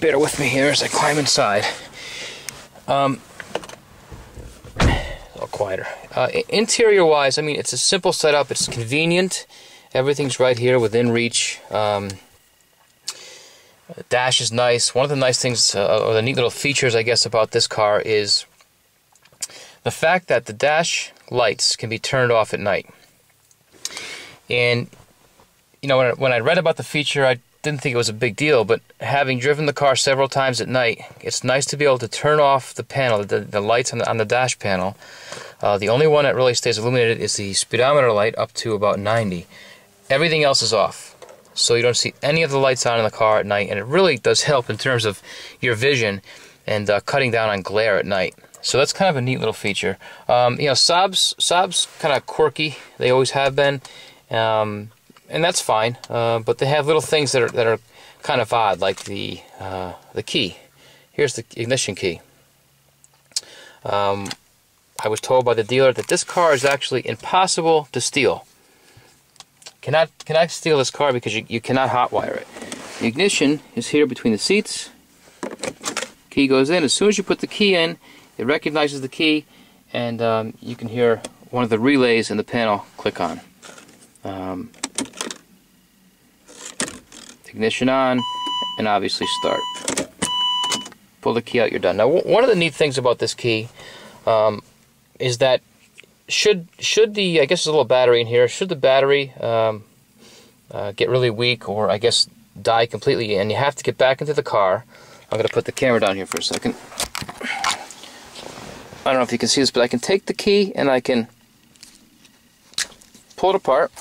bear with me here as I climb inside. Um, a little quieter. Uh, interior wise, I mean, it's a simple setup, it's convenient. Everything's right here within reach. Um, dash is nice. One of the nice things, uh, or the neat little features, I guess, about this car is the fact that the dash lights can be turned off at night. And, you know, when I, when I read about the feature, I didn't think it was a big deal, but having driven the car several times at night, it's nice to be able to turn off the panel, the, the lights on the, on the dash panel. Uh, the only one that really stays illuminated is the speedometer light up to about 90. Everything else is off. So you don't see any of the lights on in the car at night, and it really does help in terms of your vision and uh, cutting down on glare at night. So that's kind of a neat little feature. Um, you know, Saab's, Saab's kind of quirky. They always have been. Um, and that's fine. Uh, but they have little things that are that are kind of odd, like the uh, the key. Here's the ignition key. Um, I was told by the dealer that this car is actually impossible to steal. Cannot cannot steal this car because you, you cannot hotwire it. The ignition is here between the seats. Key goes in. As soon as you put the key in, it recognizes the key, and um, you can hear one of the relays in the panel click on. Um, ignition on, and obviously start. Pull the key out, you're done. Now, one of the neat things about this key um, is that should should the I guess there's a little battery in here. Should the battery um, uh, get really weak, or I guess die completely, and you have to get back into the car. I'm going to put the camera down here for a second. I don't know if you can see this, but I can take the key and I can pull it apart.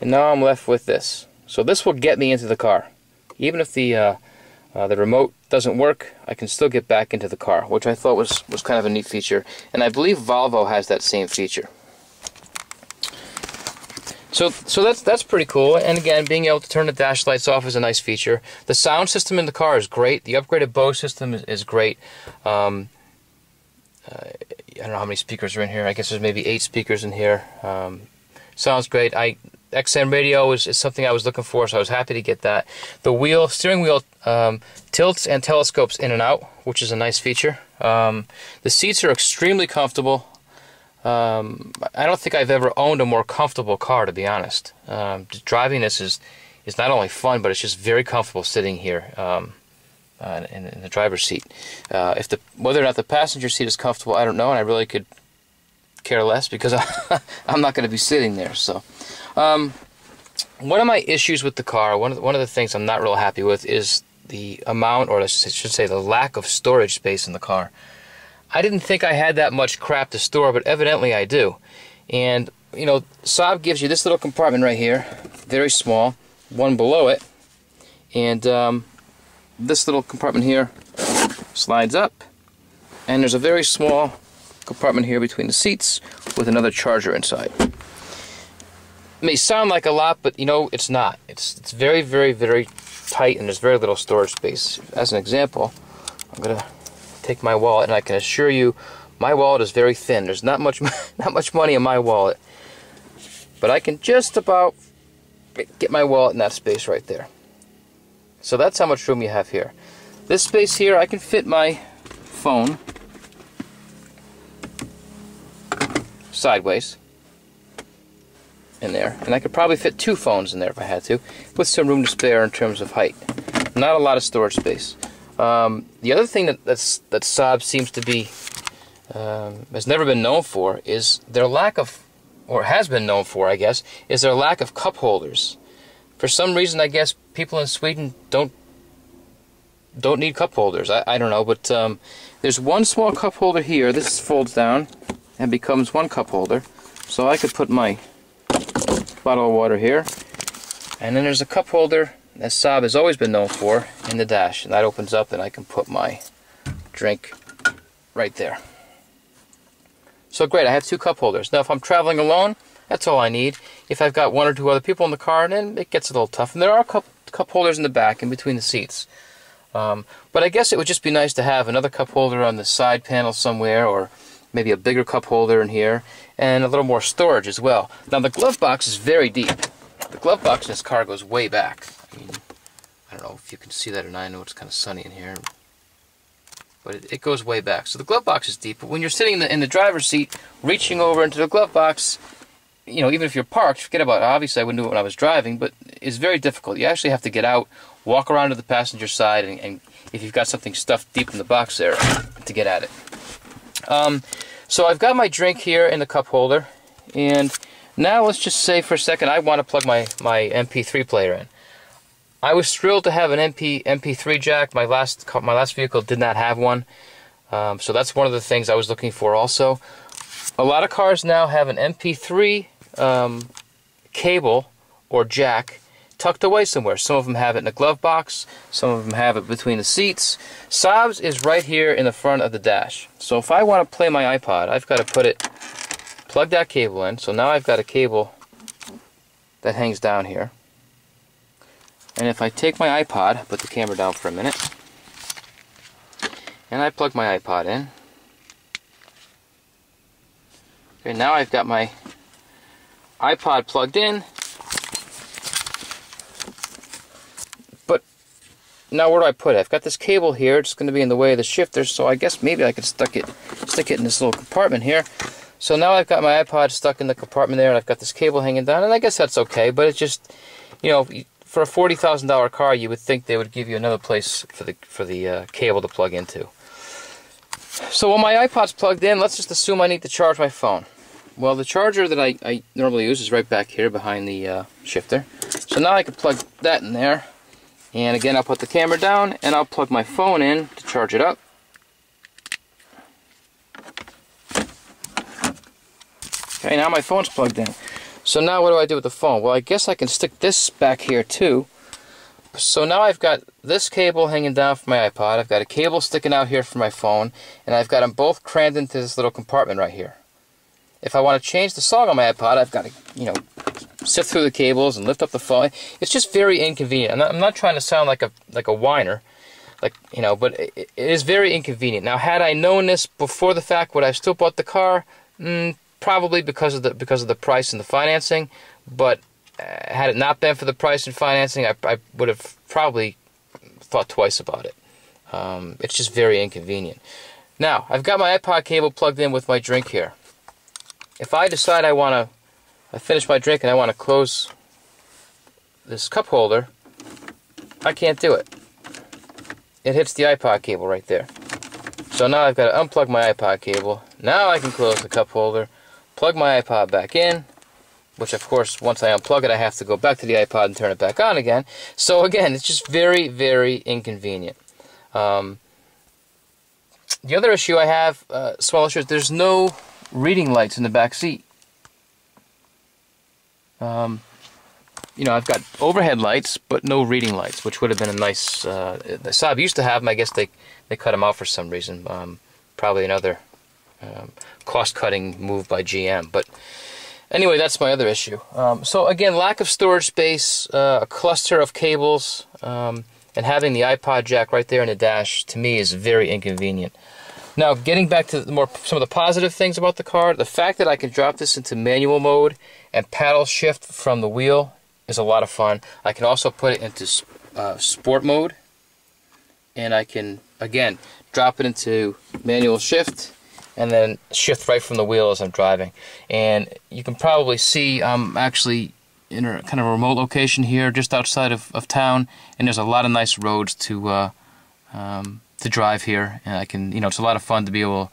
And now I'm left with this. So this will get me into the car. Even if the uh, uh, the remote doesn't work, I can still get back into the car, which I thought was, was kind of a neat feature. And I believe Volvo has that same feature. So, so that's that's pretty cool. And again, being able to turn the dash lights off is a nice feature. The sound system in the car is great. The upgraded Bose system is, is great. Um, uh, I don't know how many speakers are in here. I guess there's maybe eight speakers in here. Um, sounds great. I XM radio is, is, something I was looking for, so I was happy to get that. The wheel, steering wheel, um, tilts and telescopes in and out, which is a nice feature. Um, the seats are extremely comfortable. Um, I don't think I've ever owned a more comfortable car, to be honest. Um, driving this is is not only fun, but it's just very comfortable sitting here um, uh, in, in, the driver's seat. Uh, if the whether or not the passenger seat is comfortable, I don't know, and I really could care less because I, I'm not going to be sitting there. So. Um, one of my issues with the car, one of the, one of the things I'm not real happy with, is the amount, or I should say, the lack of storage space in the car. I didn't think I had that much crap to store, but evidently I do. And you know, Saab gives you this little compartment right here, very small, one below it, and um, this little compartment here slides up, and there's a very small compartment here between the seats with another charger inside. May sound like a lot, but you know, it's not. It's, it's very, very, very tight and there's very little storage space. As an example, I'm going to take my wallet and I can assure you my wallet is very thin. There's not much, not much money in my wallet. But I can just about get my wallet in that space right there. So that's how much room you have here. This space here, I can fit my phone sideways in there. And I could probably fit two phones in there if I had to, with some room to spare in terms of height. Not a lot of storage space. Um, the other thing that that's, that Saab seems to be, um, has never been known for, is their lack of, or has been known for, I guess, is their lack of cup holders. For some reason, I guess people in Sweden don't don't need cup holders. I, I don't know, but um, there's one small cup holder here. This folds down and becomes one cup holder. So I could put my bottle of water here. And then there's a cup holder that Saab has always been known for in the dash. And that opens up and I can put my drink right there. So great, I have two cup holders. Now if I'm traveling alone, that's all I need. If I've got one or two other people in the car, then it gets a little tough. And there are cup, cup holders in the back, in between the seats. Um, but I guess it would just be nice to have another cup holder on the side panel somewhere, or maybe a bigger cup holder in here, and a little more storage as well. Now the glove box is very deep. The glove box in this car goes way back. I, mean, I don't know if you can see that or not. I know it's kind of sunny in here. But it, it goes way back. So the glove box is deep. But when you're sitting in the, in the driver's seat, reaching over into the glove box, you know, even if you're parked, forget about it. Obviously, I wouldn't do it when I was driving, but it's very difficult. You actually have to get out, walk around to the passenger side, and, and if you've got something stuffed deep in the box there, to get at it. Um, so I've got my drink here in the cup holder, and now let's just say for a second I want to plug my, my MP3 player in. I was thrilled to have an MP MP3 jack. My last my last vehicle did not have one, um, so that's one of the things I was looking for. Also, a lot of cars now have an MP3 um, cable or jack tucked away somewhere. Some of them have it in a glove box. Some of them have it between the seats. Saab's is right here in the front of the dash. So if I want to play my iPod, I've got to put it, plug that cable in. So now I've got a cable that hangs down here. And if I take my iPod, put the camera down for a minute, and I plug my iPod in, okay, now I've got my iPod plugged in, now where do I put it? I've got this cable here, it's going to be in the way of the shifter, so I guess maybe I could stick it, stick it in this little compartment here. So now I've got my iPod stuck in the compartment there, and I've got this cable hanging down, and I guess that's okay, but it's just, you know, for a forty thousand dollar car, you would think they would give you another place for the for the uh, cable to plug into. So while my iPod's plugged in, let's just assume I need to charge my phone. Well, the charger that I, I normally use is right back here behind the uh, shifter. So now I can plug that in there. And again, I'll put the camera down and I'll plug my phone in to charge it up. Okay, now my phone's plugged in. So now what do I do with the phone? Well, I guess I can stick this back here too. So now I've got this cable hanging down from my iPod, I've got a cable sticking out here for my phone, and I've got them both crammed into this little compartment right here. If I want to change the song on my iPod, I've got to, you know, sift through the cables and lift up the phone. It's just very inconvenient. I'm not, I'm not trying to sound like a like a whiner, like you know, but it, it is very inconvenient. Now, had I known this before the fact, would I still bought the car? Mm, probably because of the because of the price and the financing. But uh, had it not been for the price and financing, I, I would have probably thought twice about it. Um, it's just very inconvenient. Now I've got my iPod cable plugged in with my drink here. If I decide I want to, I finish my drink and I want to close this cup holder, I can't do it. It hits the iPod cable right there. So now I've got to unplug my iPod cable. Now I can close the cup holder plug my iPod back in, which of course once I unplug it I have to go back to the iPod and turn it back on again. So again, it's just very, very inconvenient. Um, the other issue I have, uh, small issue, is there's no reading lights in the back seat. Um, you know, I've got overhead lights, but no reading lights, which would have been a nice. Uh, the Saab used to have them. I guess they they cut them out for some reason. Um, probably another um, cost-cutting move by GM. But anyway, that's my other issue. Um, so again, lack of storage space, uh, a cluster of cables, um, and having the iPod jack right there in the dash to me is very inconvenient. Now, getting back to more some of the positive things about the car, the fact that I can drop this into manual mode and paddle shift from the wheel is a lot of fun. I can also put it into uh, sport mode, and I can again drop it into manual shift and then shift right from the wheel as I'm driving. And you can probably see I'm actually in a kind of a remote location here, just outside of, of town, and there's a lot of nice roads to uh, um, to drive here. And I can, you know, it's a lot of fun to be able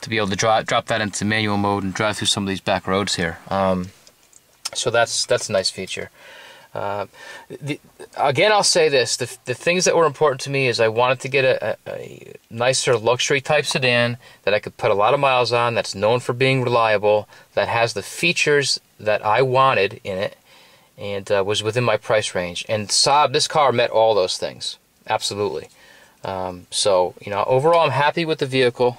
to be able to drop drop that into manual mode and drive through some of these back roads here. Um, so that's that's a nice feature. Uh, the, again, I'll say this: the, the things that were important to me is I wanted to get a, a, a, nicer luxury type sedan that I could put a lot of miles on, that's known for being reliable, that has the features that I wanted in it, and uh, was within my price range. And Saab, this car met all those things, absolutely. Um, so, you know, overall, I'm happy with the vehicle.